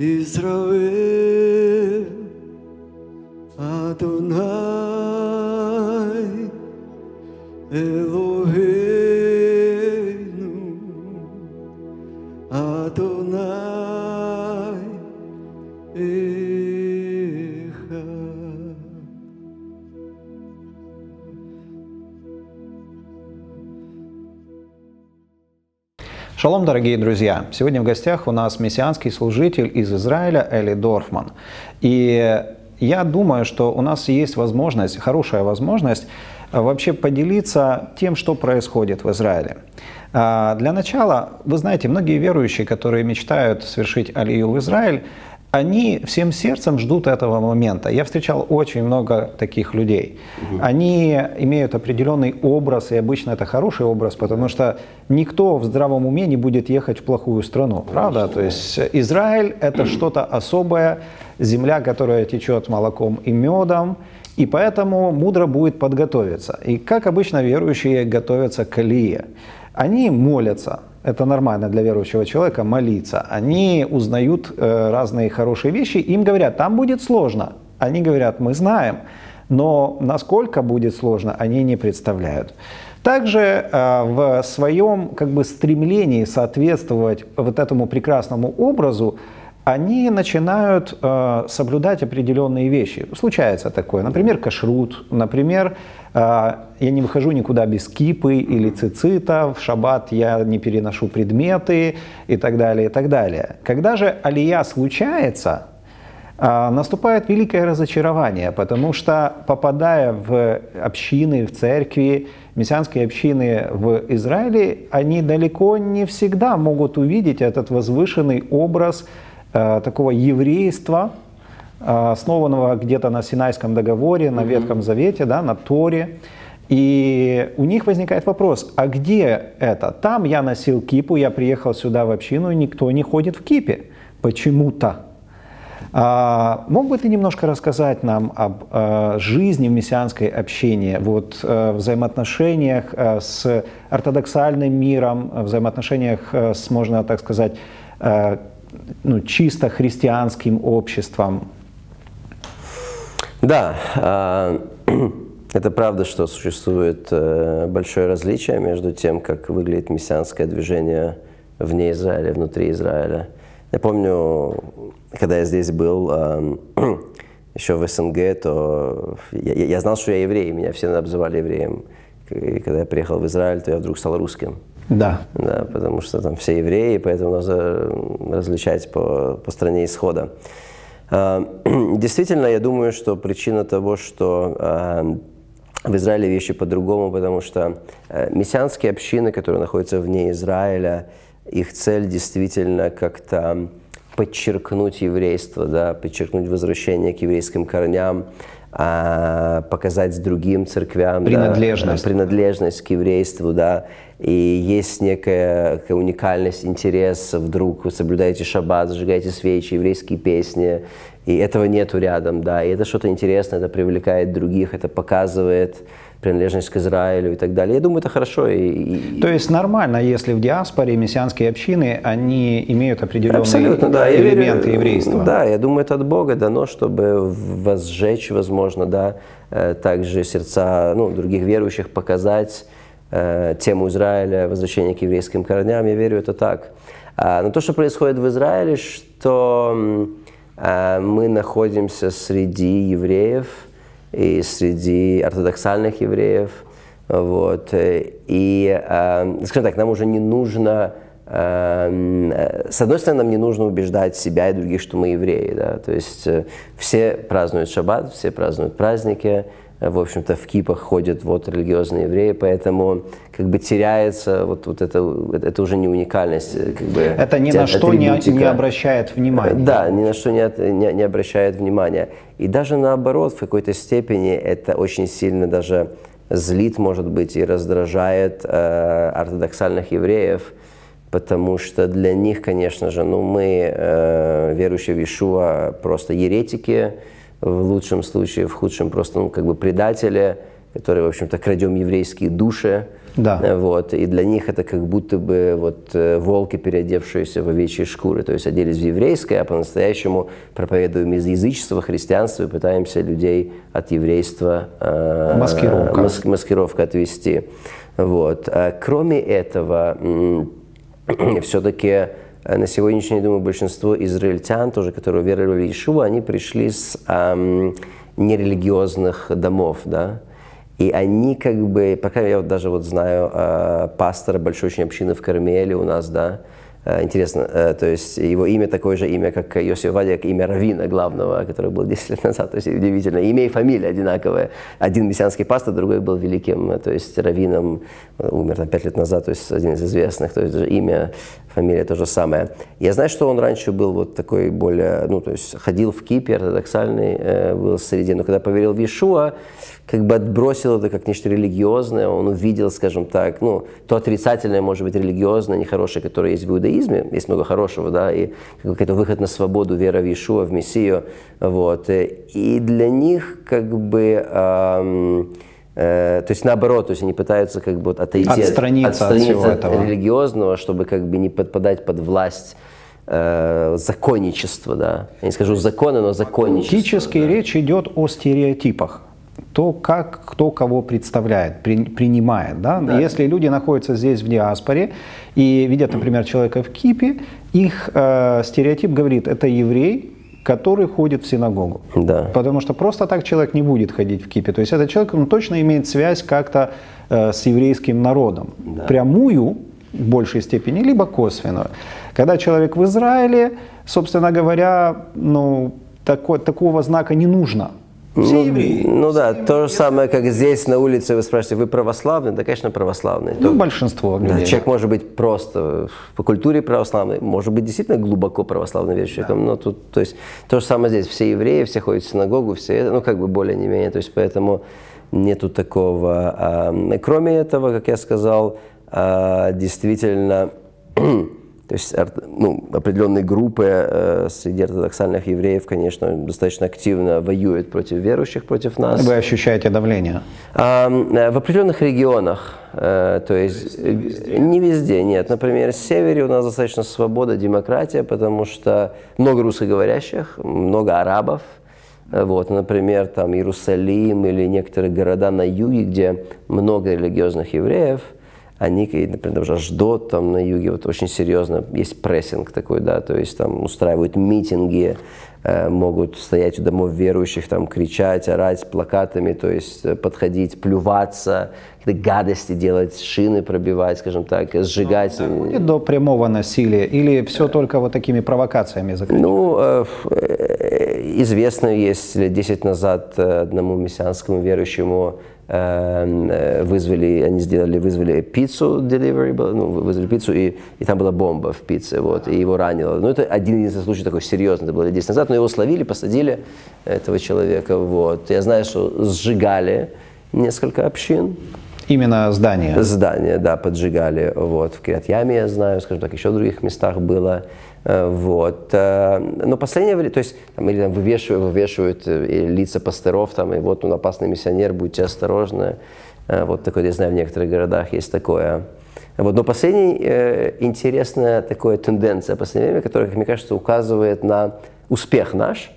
Израиль, Шалом, дорогие друзья! Сегодня в гостях у нас мессианский служитель из Израиля Эли Дорфман. И я думаю, что у нас есть возможность, хорошая возможность э, вообще поделиться тем, что происходит в Израиле. А, Для начала, вы знаете, многие верующие, которые мечтают совершить алию в Израиль, они всем сердцем ждут этого момента. Я встречал очень много таких людей. Они имеют определенный образ, и обычно это хороший образ, потому что никто в здравом уме не будет ехать в плохую страну, правда? То есть Израиль – это что-то особое, земля, которая течет молоком и медом, и поэтому мудро будет подготовиться. И как обычно верующие готовятся к алие? Они молятся, это нормально для верующего человека, молиться. Они узнают э, разные хорошие вещи, им говорят, там будет сложно. Они говорят, мы знаем, но насколько будет сложно, они не представляют. Также э, в своем как бы, стремлении соответствовать вот этому прекрасному образу, они начинают э, соблюдать определенные вещи. Случается такое, например, кашрут, например, э, я не выхожу никуда без кипы или цицита, в шаббат я не переношу предметы и так далее, и так далее. Когда же алия случается, а, наступает великое разочарование, потому что попадая в общины, в церкви, мессианские общины в Израиле, они далеко не всегда могут увидеть этот возвышенный образ э, такого еврейства, э, основанного где-то на Синайском договоре, на Ветхом Завете, да, на Торе. И у них возникает вопрос, а где это? Там я носил кипу, я приехал сюда в общину, и никто не ходит в кипе. Почему-то. А, мог бы ты немножко рассказать нам об э, жизни в мессианской общине, вот, э, взаимоотношениях э, с ортодоксальным миром, э, взаимоотношениях э, с, можно так сказать, э, ну, чисто христианским обществом? Да, а, это правда, что существует э, большое различие между тем, как выглядит мессианское движение вне Израиля, внутри Израиля. Я помню, когда я здесь был, эм, еще в СНГ, то я- я знал, что я еврей, меня все обзывали евреем. И когда я приехал в Израиль, то я вдруг стал русским. Да. Да, потому что там все евреи, поэтому нужно различать по, по стране исхода. А, Действительно, я думаю, что причина того, что а, в Израиле вещи по-другому, потому что э, мессианские общины, которые находятся вне Израиля, их цель действительно как-то подчеркнуть еврейство, да, подчеркнуть возвращение к еврейским корням, а, показать другим церквям да, Принадлежность. принадлежность к еврейству, да, и есть некая уникальность, интерес, вдруг вы соблюдаете шаббат, зажигаете свечи, еврейские песни, и этого нету рядом, да, и это что-то интересное, это привлекает других, это показывает принадлежность к Израилю и так далее. Я думаю, это хорошо. И, и- То есть нормально, если в диаспоре мессианские общины, они имеют определенные Абсолютно, да. Я верю- элементы еврейства. Да, я думаю, это от Бога дано, чтобы возжечь, возможно, да, э, также сердца ну, других верующих, показать э, тему Израиля, возвращение к еврейским корням. Я верю, это так. А, но то, что происходит в Израиле, что а, мы находимся среди евреев и среди ортодоксальных евреев, вот, э, и, э, скажем так, нам уже не нужно э, С одной стороны, нам не нужно убеждать себя и других, что мы евреи. Да? То есть все празднуют шаббат, все празднуют праздники, в общем-то, в кипах ходят вот религиозные евреи, поэтому как бы теряется вот, вот это, это уже не уникальность. э, Как бы, Это ни на что не, не обращает внимания. Да, ни на что не, не, не обращает внимания. И даже наоборот, в какой-то степени это очень сильно даже злит, может быть, и раздражает э, ортодоксальных евреев, потому что для них, конечно же, ну, мы, э, верующие в Иешуа, просто еретики, в лучшем случае, в худшем просто, ну, как бы предатели, которые, в общем-то, крадем еврейские души, Да. Э, Вот, и для них это как будто бы вот э, волки, переодевшиеся в овечьи шкуры. То есть оделись в еврейское, а по-настоящему проповедуем из язычества, христианства и пытаемся людей от еврейства э, Маскировка. мас- маскировка отвести. Вот. А Кроме этого, все-таки на сегодняшний день, думаю, большинство израильтян, тоже, которые веровали в Иешуа, они пришли с ам, нерелигиозных домов, да, и они как бы, пока я вот даже вот знаю э, пастора большой очень общины в Кармеле у нас, да, Э, Интересно, э, то есть его имя такое же имя, как Йосиф Вадик, имя Равина главного, который был 10 лет назад, то есть удивительно. Имя и фамилия одинаковые. Один мессианский пастор, другой был великим, э, то есть Равином, э, умер там 5 лет назад, то есть один из известных, то есть имя, фамилия то же самое. Я знаю, что он раньше был вот такой более, ну, то есть ходил в кипе, ортодоксальный э, был в среде, но когда поверил в Иешуа, как бы отбросил это как нечто религиозное, он увидел, скажем так, ну, то отрицательное, может быть, религиозное, нехорошее, которое есть в иудаизме, есть много хорошего, да, и какой-то выход на свободу, вера в Иешуа, в Мессию, вот, и для них, как бы, эм, то есть наоборот, то есть они пытаются как бы отойти Отстраниться от отстраниться всего этого. религиозного, чтобы как бы не подпадать под власть э, законничества, да. Я не скажу законы, но законничество. Фактически речь идет о стереотипах. То, как кто кого представляет, при- принимает. Да? Если люди находятся здесь в диаспоре и видят, например, человека в кипе, их э, стереотип говорит, это еврей, который ходит в синагогу. Да. Потому что просто так человек не будет ходить в кипе. То есть этот человек он точно имеет связь как-то э, с еврейским народом. Прямую в большей степени, либо косвенную. Когда человек в Израиле, собственно говоря, ну, тако- такого знака не нужно. Все ну, евреи. Ну да, то же самое, как здесь на улице вы спрашиваете, вы православный? Да, конечно, православный. Ну, То- большинство Да, человек может быть просто по культуре православный, может быть действительно глубоко православным верующим человеком, но тут, то есть, то же самое здесь, все евреи, все ходят в синагогу, все, это, ну, как бы более не менее, то есть, поэтому нету такого. а, кроме этого, как я сказал, а, действительно, то есть ну, определенные группы э, среди ортодоксальных евреев, конечно, достаточно активно воюют против верующих, против нас. Вы ощущаете давление. А, В определенных регионах, э, то есть э, не везде, нет. Например, в севере у нас достаточно свобода, демократия, потому что много русскоговорящих, много арабов. Э, Вот, например, там Иерусалим или некоторые города на юге, где много религиозных евреев, они, например, даже Аждот там на юге, вот очень серьезно, есть прессинг такой, да, то есть там устраивают митинги, э, могут стоять у домов верующих, там кричать, орать плакатами, то есть э, подходить, плюваться, какие-то гадости делать, шины пробивать, скажем так, сжигать. Доходит до прямого насилия или все только вот такими провокациями закрыто? Ну, э, известно, есть лет 10 назад одному мессианскому верующему вызвали, они сделали, вызвали пиццу delivery, ну, вы- вызвали пиццу, и, и там была бомба в пицце, вот, и его ранило. Ну, это один единственный случай такой серьезный, это было лет 10 назад, но его словили, посадили, этого человека, вот. Я знаю, что сжигали несколько общин, Именно здание. Здания, да, поджигали, вот, в Кирят-Яме, я знаю, скажем так, еще в других местах было, Э, вот. Э, Но последнее время, то есть, там, или там вывешивают, вывешивают э, лица пасторов, там, и вот он опасный миссионер, будьте осторожны, вот такое, я знаю, в некоторых городах есть такое. Вот. Но последняя э, интересная такая тенденция последнее время, которая, как мне кажется, указывает на успех наш,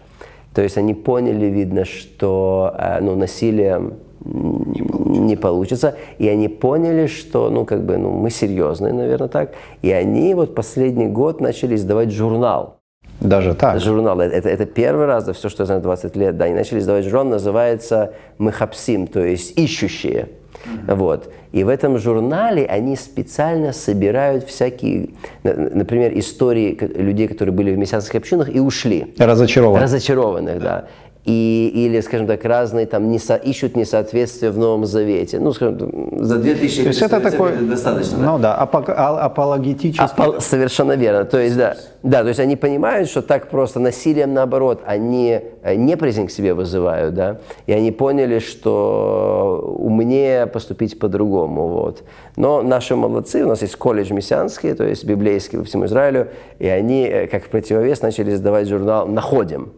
то есть они поняли, видно, что э, ну, насилие не получится. И они поняли, что ну, как бы, ну, мы серьезные, наверное, так. И они вот последний год начали издавать журнал. Даже так. Журнал. Это, это, это первый раз за все, что я знаю, 20 лет. Да, они начали издавать журнал, называется «Мехапсим», то есть «Ищущие». Вот. И в этом журнале они специально собирают всякие, на- например, истории людей, которые были в мессианских общинах и ушли. Разочарован. Разочарованных, да. И, или, скажем так, разные там несо- ищут несоответствие в Новом Завете. Ну, скажем, за 2000 То есть это такой, достаточно. да? ну да, апо- а- апологетический. Апол- Совершенно верно. То есть, да, да, то есть они понимают, что так просто насилием наоборот, они э, неприязнь к себе вызывают, да, и они поняли, что умнее поступить по-другому, вот. Но наши молодцы, у нас есть колледж мессианский, то есть библейский по всему Израилю, и они, э, как противовес, начали издавать журнал «Находим».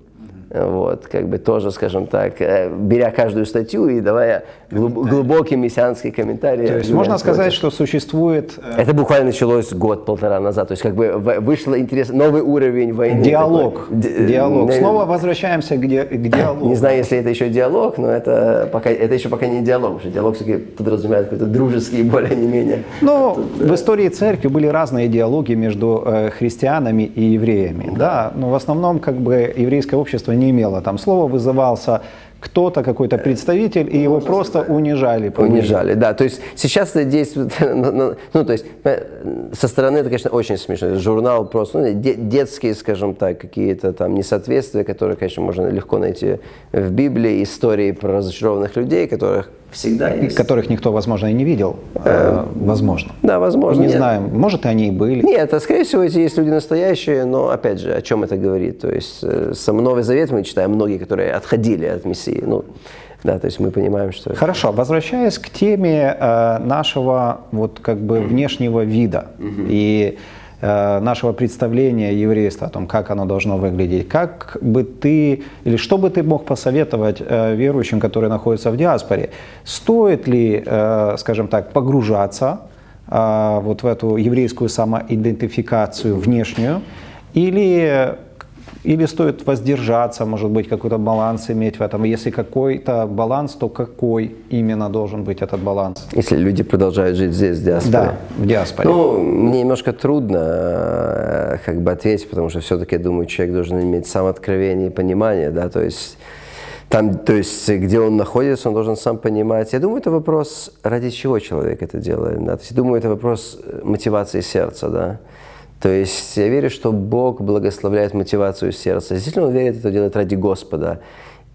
Вот, как бы тоже, скажем так, э, беря каждую статью и давая глуб, глубокий мессианский комментарий. То есть можно сказать, что существует... Э, Это буквально началось год-полтора назад, то есть как бы вышло интерес, новый уровень войны. Диалог, такой. диалог. Снова возвращаемся к, ди, к диалогу. Не знаю, если это еще диалог, но это, пока, это еще пока не диалог, потому что диалог все-таки подразумевает какой-то дружеский, более не менее. Ну, Тут, в истории церкви были разные диалоги между э, христианами и евреями, да. да, но в основном как бы еврейское общество не имело. Там слово вызывался кто-то, какой-то представитель, и его просто унижали. Унижали, да. То есть сейчас это действует, ну, ну, ну, то есть э, со стороны это, конечно, очень смешно. Журнал просто, ну, детские, скажем так, какие-то там несоответствия, которые, конечно, можно легко найти в Библии, истории про разочарованных людей, которых всегда есть. Которых никто, возможно, и не видел. Э, возможно. Да, возможно. Не нет. знаем. Может, они и были. Нет, а скорее всего, эти есть люди настоящие, но, опять же, о чем это говорит? То есть, э, сам Новый Завет мы читаем многие, которые отходили от Мессии. Ну, да, то есть мы понимаем, что... Хорошо, возвращаясь к теме э, нашего вот как бы внешнего вида mm-hmm. и нашего представления еврейства о том, как оно должно выглядеть. Как бы ты, или что бы ты мог посоветовать э, верующим, которые находятся в диаспоре? Стоит ли, э, скажем так, погружаться вот в эту еврейскую самоидентификацию внешнюю, или или стоит воздержаться, может быть, какой-то баланс иметь в этом? Если какой-то баланс, то какой именно должен быть этот баланс? Если люди продолжают жить здесь, в диаспоре? Да, в диаспоре. Ну, мне немножко трудно э, как бы ответить, потому что все-таки, я думаю, человек должен иметь самооткровение и понимание, да, то есть там, то есть, где он находится, он должен сам понимать. Я думаю, это вопрос, ради чего человек это делает. Да? То есть, я думаю, это вопрос мотивации сердца, да. То есть я верю, что Бог благословляет мотивацию сердца. Действительно, он верит, это делает ради Господа.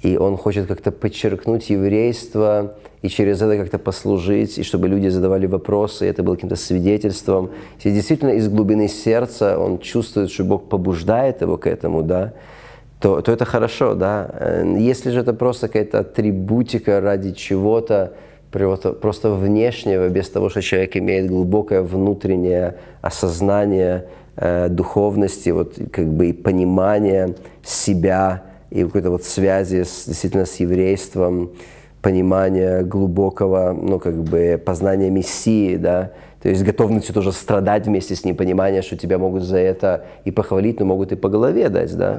И он хочет как-то подчеркнуть еврейство и через это как-то послужить, и чтобы люди задавали вопросы, и это было каким-то свидетельством. Если действительно из глубины сердца он чувствует, что Бог побуждает его к этому, да, то, то это хорошо, да. Если же это просто какая-то атрибутика ради чего-то, просто внешнего, без того, что человек имеет глубокое внутреннее осознание э, духовности, вот как бы и понимание себя и какой-то вот связи с, действительно с еврейством, понимание глубокого, ну как бы познания Мессии, да, то есть готовностью тоже страдать вместе с ним, понимание, что тебя могут за это и похвалить, но могут и по голове дать, да.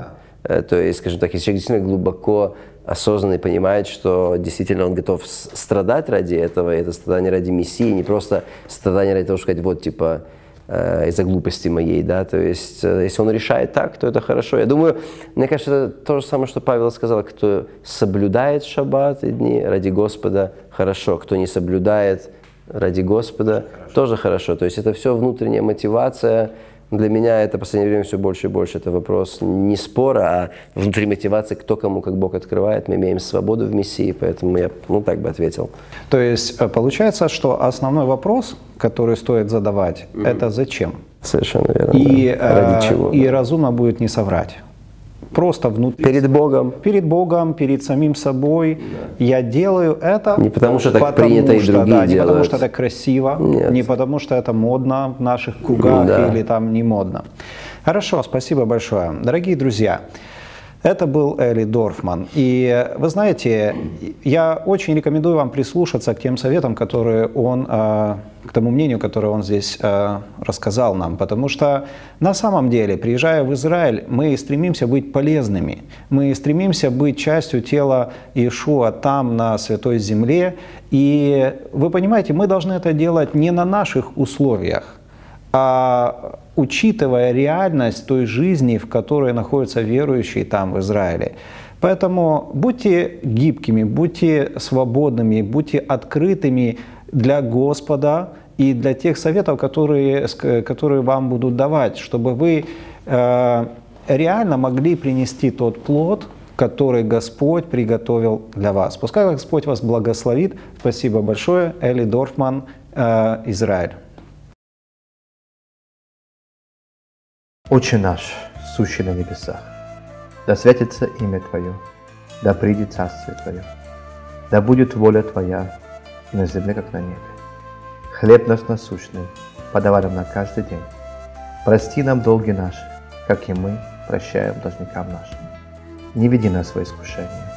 да. Э, то есть, скажем так, если человек действительно глубоко осознанный понимает, что действительно он готов страдать ради этого, и это страдание ради Мессии, не просто страдание ради того, чтобы сказать, вот, типа, э, из-за глупости моей, да, то есть, э, если он решает так, то это хорошо. Я думаю, мне кажется, это то же самое, что Павел сказал, кто соблюдает шаббат и дни ради Господа, хорошо, кто не соблюдает ради Господа, хорошо. тоже хорошо. То есть это все внутренняя мотивация, для меня это в последнее время все больше и больше. Это вопрос не спора, а внутри мотивации, кто кому как Бог открывает. Мы имеем свободу в Мессии, поэтому я ну, так бы ответил. То есть э, получается, что основной вопрос, который стоит задавать, mm-hmm. это зачем? Совершенно верно. И, да. Ради э, чего? И да. разумно будет не соврать просто внутри. Перед Богом. Перед Богом, перед самим собой. Да. Я делаю это. Не потому что так потому принято что, и другие да, Не потому что это красиво, Нет. не потому что это модно в наших кругах да. или там не модно. Хорошо, спасибо большое. Дорогие друзья, это был Эли Дорфман. И вы знаете, я очень рекомендую вам прислушаться к тем советам, которые он, э, к тому мнению, которое он здесь э, рассказал нам. Потому что на самом деле, приезжая в Израиль, мы стремимся быть полезными. Мы стремимся быть частью тела Иешуа там, на Святой Земле. И вы понимаете, мы должны это делать не на наших условиях, а учитывая реальность той жизни, в которой находятся верующие там, в Израиле. Поэтому будьте гибкими, будьте свободными, будьте открытыми для Господа и для тех советов, которые, которые вам будут давать, чтобы вы э, реально могли принести тот плод, который Господь приготовил для вас. Пускай Господь вас благословит. Спасибо большое. Эли Дорфман, э, Израиль. Отче наш, сущий на небесах, да святится имя Твое, да придет Царствие Твое, да будет воля Твоя на земле, как на небе. Хлеб наш насущный подавай нам на каждый день. Прости нам долги наши, как и мы прощаем должникам нашим. не веди нас в искушение,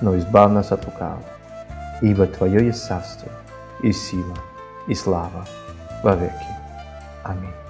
но избавь нас от лукавого. Ибо Твое есть царство, и сила, и слава во веки. Аминь.